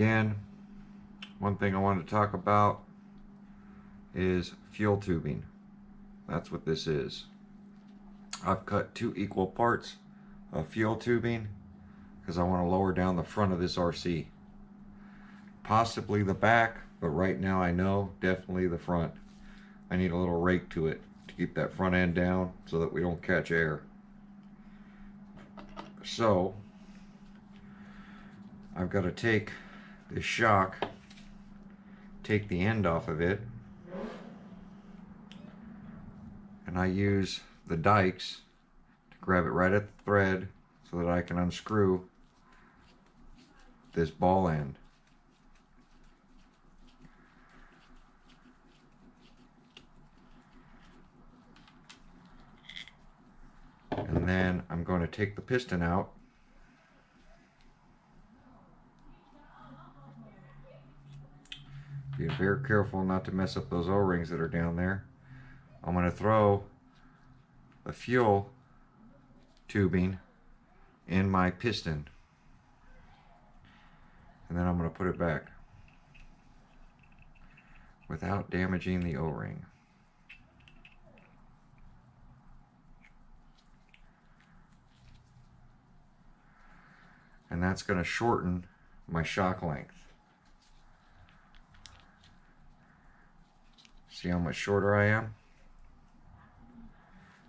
again, one thing I want to talk about is fuel tubing. That's what this is. I've cut two equal parts of fuel tubing because I want to lower down the front of this RC. Possibly the back, but right now I know definitely the front. I need a little rake to it to keep that front end down so that we don't catch air. So, I've got to take this shock, take the end off of it, and I use the dikes to grab it right at the thread so that I can unscrew this ball end. And then I'm going to take the piston out. Be very careful not to mess up those O-rings that are down there. I'm going to throw the fuel tubing in my piston. And then I'm going to put it back without damaging the O-ring. and that's going to shorten my shock length. See how much shorter I am?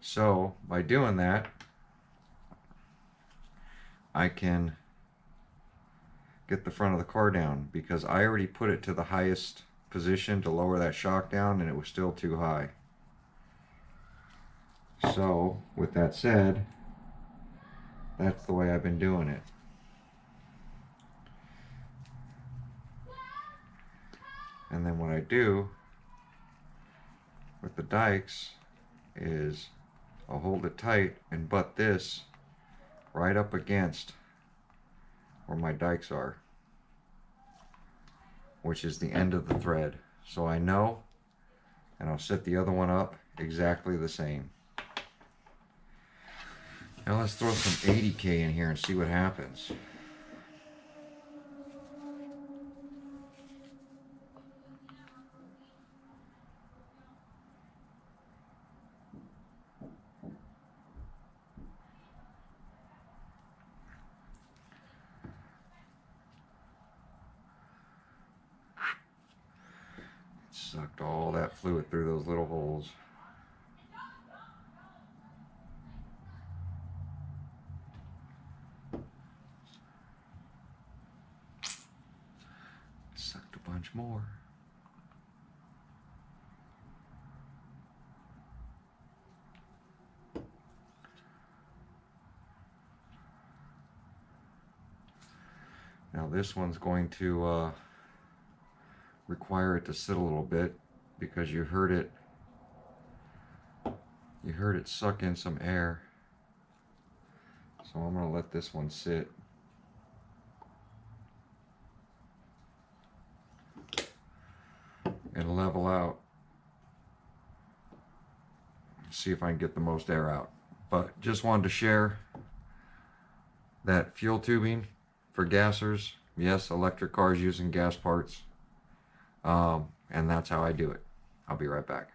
So by doing that, I can get the front of the car down because I already put it to the highest position to lower that shock down and it was still too high. So with that said, that's the way I've been doing it. And then what I do with the dikes is I'll hold it tight and butt this right up against where my dikes are, which is the end of the thread. So I know, and I'll set the other one up exactly the same. Now let's throw some 80K in here and see what happens. Sucked all that fluid through those little holes. Sucked a bunch more. Now this one's going to uh, require it to sit a little bit because you heard it you heard it suck in some air. So I'm gonna let this one sit. And level out. See if I can get the most air out. But just wanted to share that fuel tubing for gassers. Yes electric cars using gas parts um, and that's how I do it. I'll be right back.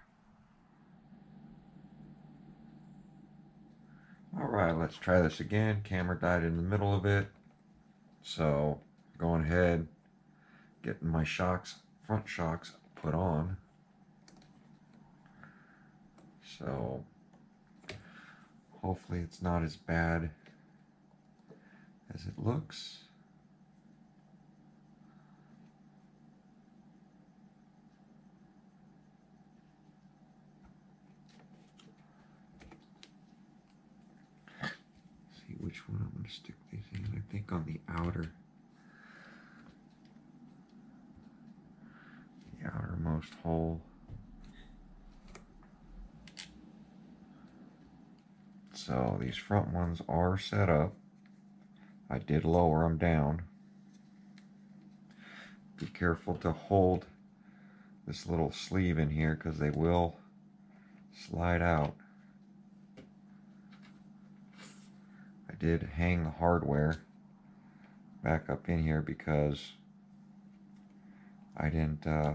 All right, let's try this again. Camera died in the middle of it. So going ahead, getting my shocks, front shocks put on. So hopefully it's not as bad as it looks. Which one I'm going to stick these in. I think on the outer, the outermost hole. So these front ones are set up. I did lower them down. Be careful to hold this little sleeve in here because they will slide out. Did hang the hardware back up in here because I didn't, uh,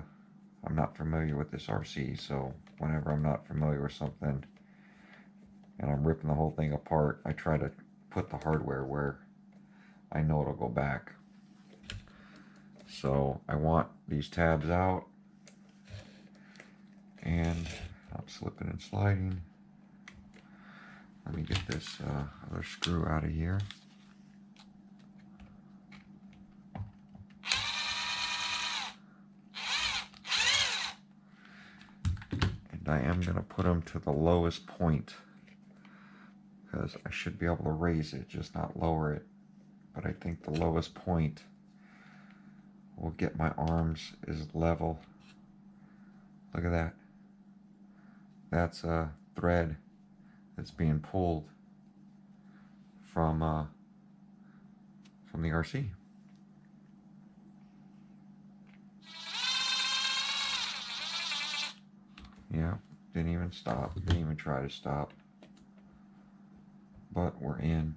I'm not familiar with this RC, so whenever I'm not familiar with something and I'm ripping the whole thing apart, I try to put the hardware where I know it'll go back. So I want these tabs out and I'm slipping and sliding. Let me get this uh, other screw out of here. And I am going to put them to the lowest point because I should be able to raise it, just not lower it. But I think the lowest point will get my arms is level. Look at that. That's a thread that's being pulled from uh, from the RC. Yeah, didn't even stop. Didn't even try to stop. But we're in.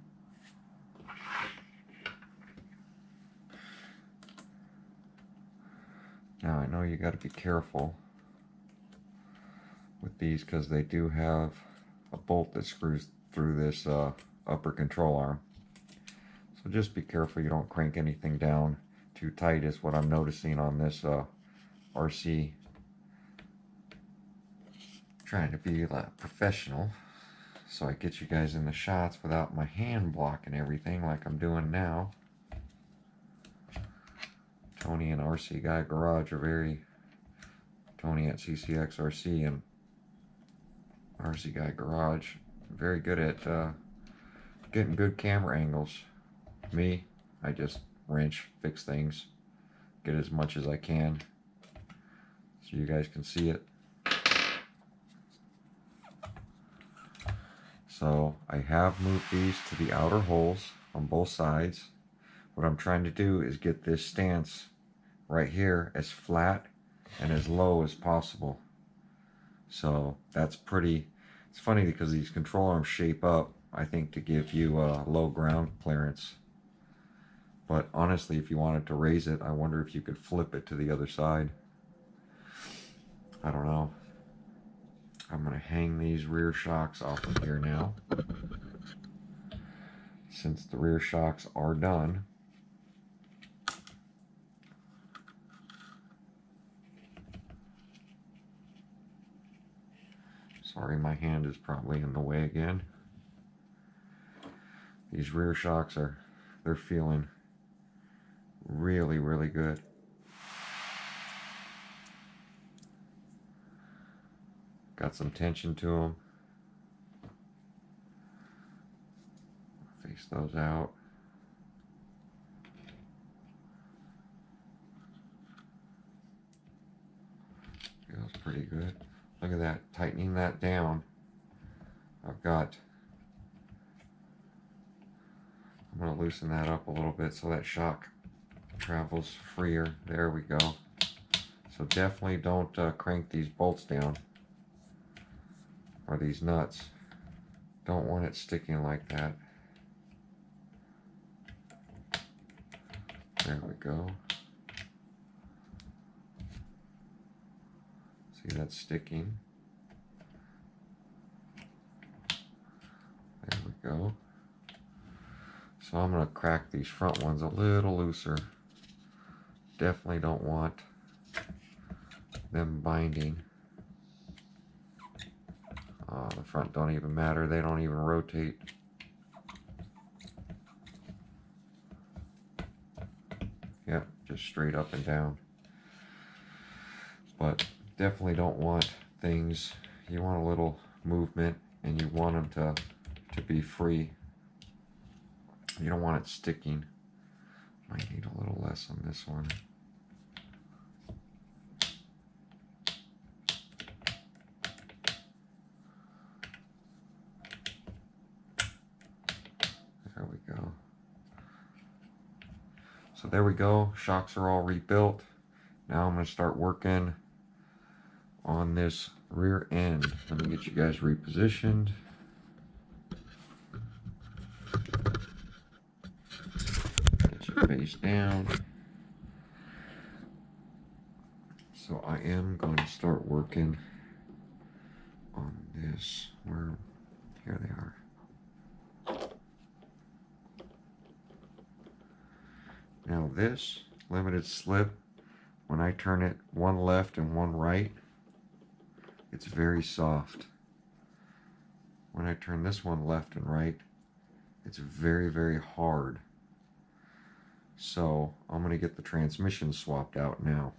Now I know you got to be careful with these because they do have a bolt that screws through this uh, upper control arm. So just be careful you don't crank anything down too tight is what I'm noticing on this uh, RC. Trying to be like professional so I get you guys in the shots without my hand blocking everything like I'm doing now. Tony and RC Guy Garage are very Tony at CCXRC and RC Guy Garage very good at uh, getting good camera angles. Me, I just wrench, fix things, get as much as I can so you guys can see it. So I have moved these to the outer holes on both sides. What I'm trying to do is get this stance right here as flat and as low as possible. So that's pretty, it's funny because these control arms shape up, I think to give you a low ground clearance. But honestly, if you wanted to raise it, I wonder if you could flip it to the other side. I don't know. I'm going to hang these rear shocks off of here now. Since the rear shocks are done, Sorry, my hand is probably in the way again. These rear shocks are, they're feeling really, really good. Got some tension to them. Face those out. Feels pretty good. Look at that, tightening that down. I've got, I'm going to loosen that up a little bit so that shock travels freer. There we go. So definitely don't uh, crank these bolts down or these nuts. Don't want it sticking like that. There we go. See that sticking. There we go. So I'm going to crack these front ones a little looser. Definitely don't want them binding. Uh, the front don't even matter. They don't even rotate. Yeah, just straight up and down. But definitely don't want things, you want a little movement and you want them to, to be free. You don't want it sticking. Might need a little less on this one. There we go. So there we go. Shocks are all rebuilt. Now I'm going to start working on this rear end. Let me get you guys repositioned. Get you face down. So I am going to start working on this. Where, here they are. Now this limited slip, when I turn it one left and one right, it's very soft. When I turn this one left and right, it's very, very hard. So I'm going to get the transmission swapped out now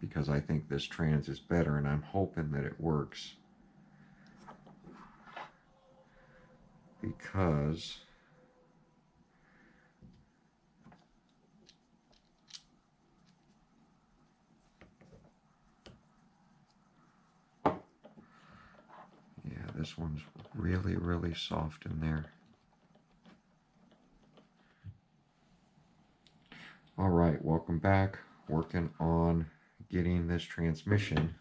because I think this trans is better and I'm hoping that it works. Because Yeah, this one's really, really soft in there. All right, welcome back. Working on getting this transmission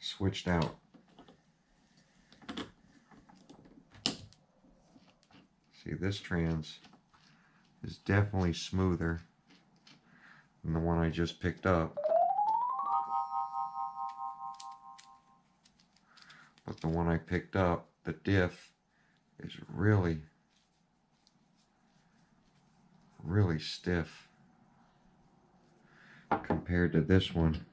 switched out. See, this trans is definitely smoother than the one I just picked up. But the one I picked up, the diff, is really, really stiff compared to this one.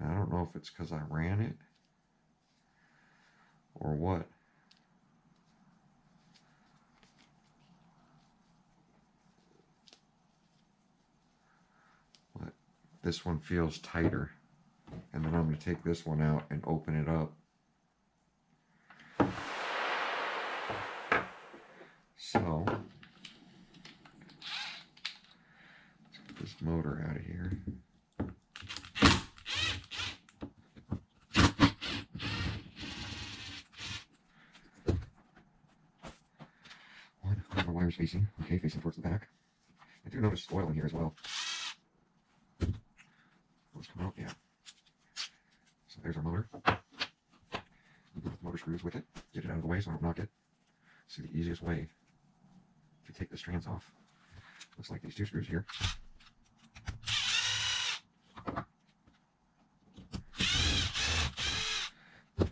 I don't know if it's because I ran it or what. But this one feels tighter. And then I'm going to take this one out and open it up. So, let's get this motor out of here. One, wires facing, okay, facing towards the back. I do notice oil in here as well. What's coming out? Yeah. So there's our motor. Put the motor screws with it. So don't knock it. See the easiest way to take the strands off. Looks like these two screws here. It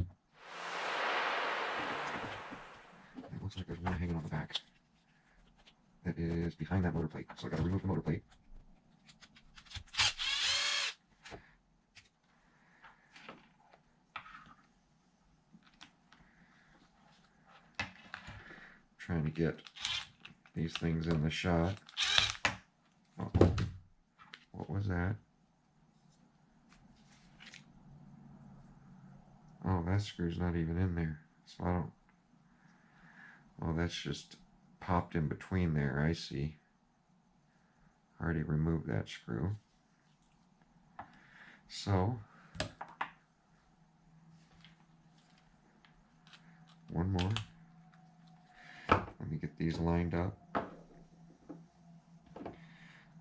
looks like there's one hanging on the back that is behind that motor plate. So I gotta remove the motor plate. Get these things in the shot. Oh What was that? Oh, that screw's not even in there. So I don't. Oh, that's just popped in between there. I see. Already removed that screw. So, one more. Let me get these lined up.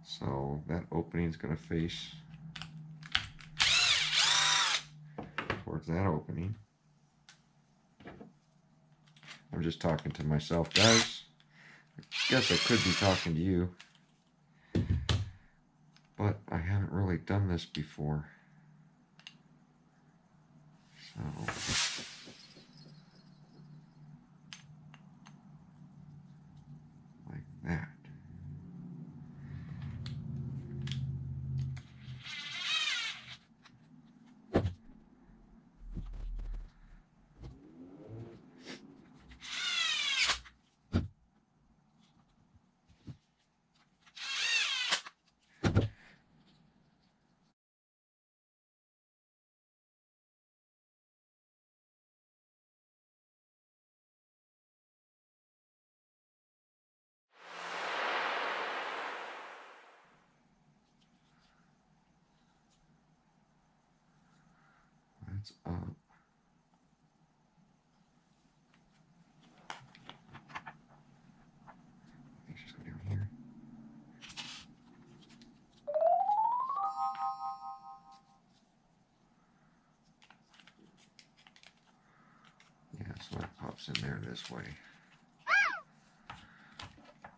So that opening is going to face towards that opening. I'm just talking to myself, guys. I guess I could be talking to you. But I haven't really done this before. So... up. Just go down here. Yeah, so it pops in there this way.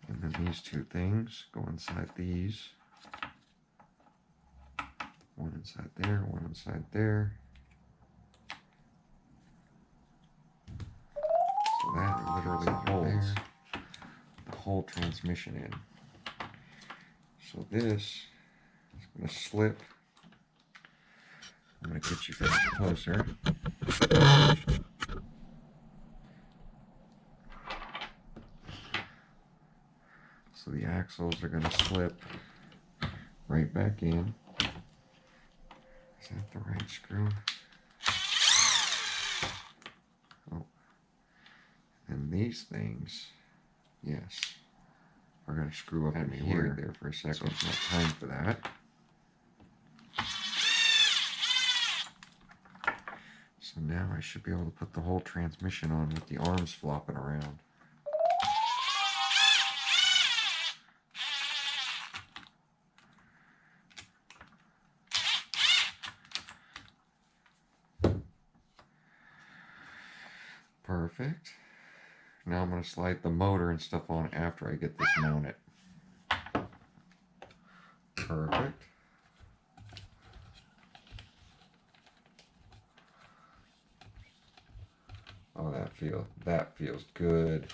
And then these two things go inside these. One inside there, one inside there. Literally holds the whole transmission in. So this is going to slip. I'm going to get you guys closer. So the axles are going to slip right back in. Is that the right screw? Oh. And these things, yes, are going to screw up in here there for a second. So it's not time for that. So now I should be able to put the whole transmission on with the arms flopping around. Perfect. Now I'm going to slide the motor and stuff on after I get this mounted. Perfect. Oh, that feel that feels good.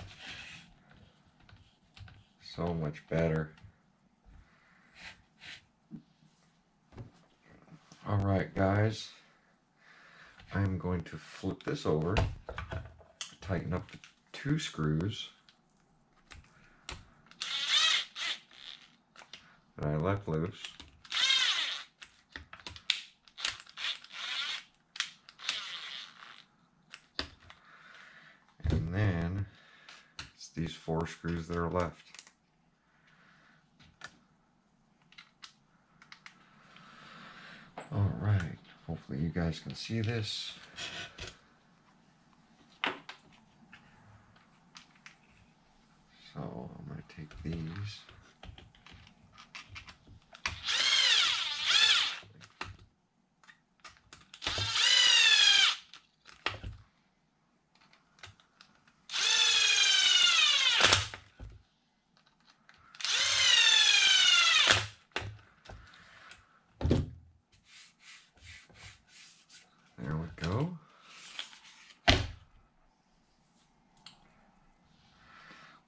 So much better. All right, guys. I'm going to flip this over tighten up the two screws that I left loose. And then it's these four screws that are left. All right, hopefully you guys can see this. take these. There we go.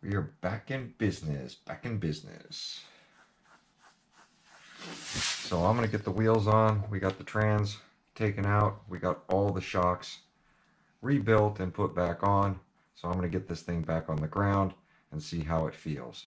We are back in business, back in business. So I'm going to get the wheels on. We got the trans taken out. We got all the shocks rebuilt and put back on. So I'm going to get this thing back on the ground and see how it feels.